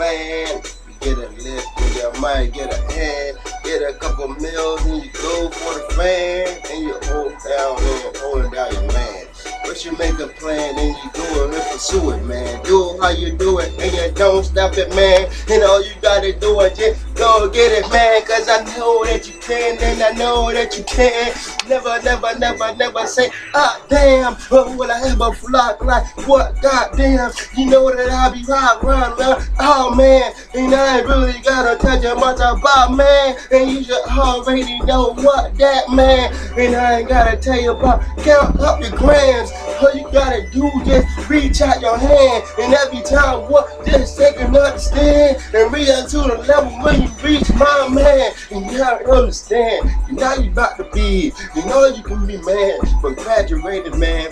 plan. You get a lift, then you might get a hand. Get a couple meals, and you go for the fan. And you hold down and holding down your man. But you make a plan and you do it pursue it, man. Do it how you do it and you don't stop it, man. And all you gotta do is just go get it, man. Cause I know that you can and I know that you can. Never, never, never, never say, ah, damn. But will I ever flock like what? Goddamn. You know that I be right round, round. Oh, man. And I ain't really gotta tell you much about, man. And you should already know what that, man. And I ain't gotta tell you about count up your grams. All you gotta do just reach out your hand. And every time what just take another stand and out to the level when you reach my man. And you gotta understand. And now you about to be. You know you can be man, but graduated man.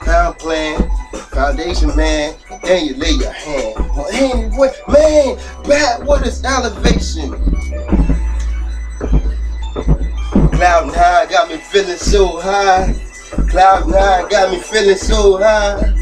Pound plan, foundation man, then you lay your hand. Well, anyway, man, bad what is elevation? Cloud nine got me feeling so high. Cloud nine got me feeling so high.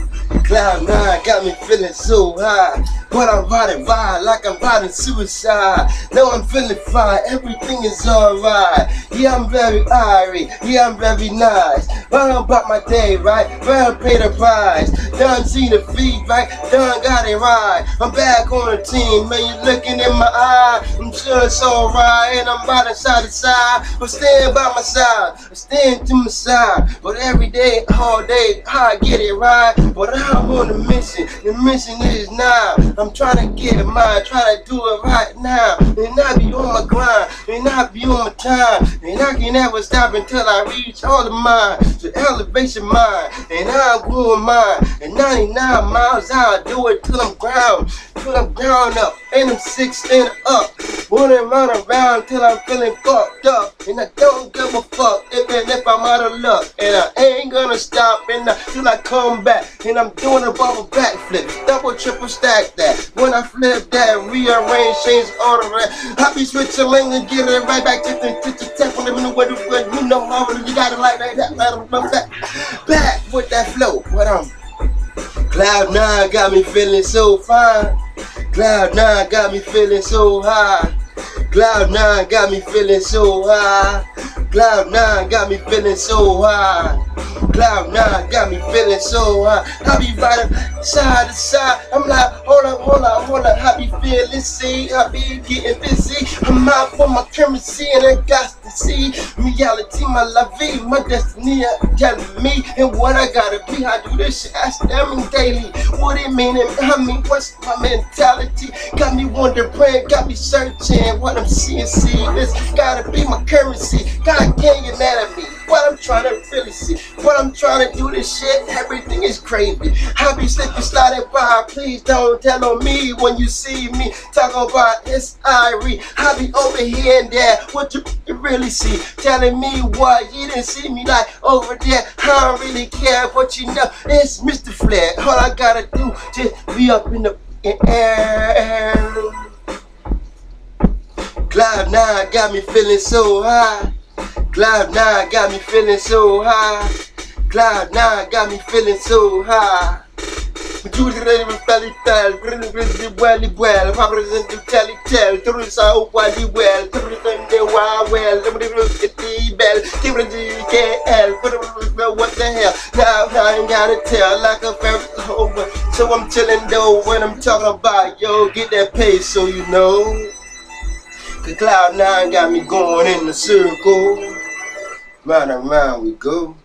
Cloud nine got me feeling so high. But I'm riding by like I'm riding suicide. No, I'm feeling fine, everything is alright. Yeah, I'm very irie, yeah, I'm very nice. But I'm about my day, right? Well, pay the price. Done seen the feed, right? Done got it right. I'm back on the team, man. You looking in my eye. I'm sure it's alright, and I'm riding side to side. But stand by my side, I stand to my side. But every day, all day, I get it right. But I'm on a mission, the mission is now. I'm trying to get it mine, try to do it right now. And I be on my grind, and I be on my time. And I can never stop until I reach all of mine. So elevation mine, and I'm going mine. And 99 miles out, do it till I'm ground, till I'm ground up. And I'm six and up. Running round around till I'm feeling fucked up. And I don't give a fuck even if I'm out of luck. And I ain't gonna stop until I come back. And I'm doing a bubble backflip. Double, triple stack that. When I flip that, rearrange, change, order that. I be switching lane and get it right back to the to the tap on the what you know how you got it like that. Back, back with that flow. What I'm Cloud nine got me feeling so fine. Cloud nine got me feeling so high. Cloud nine got me feeling so high. Cloud nine got me feeling so high. Cloud nine got me feeling so high. I be riding side to side. I'm like, hold up, hold up, hold up. I be feeling see, I be getting busy. I'm out for my currency and I got see reality, my la vie, my destiny telling me and what I gotta be. I do this shit, I stammering daily. What it mean? And I mean, what's my mentality? Got me wondering, got me searching what I'm seeing. See, this gotta be my currency. God can't get mad at me. What I'm trying to really see, what I'm trying to do this shit, everything is crazy. I be slipping, sliding Please don't tell on me when you see me talking about it's Irie. I be over here and there. What you, really see? Telling me what you didn't see me like over there. I don't really care, what you know it's Mr. Flair. All I gotta do just be up in the air. Cloud nine got me feeling so high. Cloud nine got me feeling so high. Cloud nine got me feeling so high. Judy ready with belly tell, really really well. Oh, well, represent the telly tell, the south while you well, through the Sunday well, let me look at the bell, give it the KL, but what the hell, now I ain't gotta tell. Like a fairy over, so I'm chilling though when I'm talking about yo, get that pay so you know. The cloud nine got me going in the circle. Round and round we go.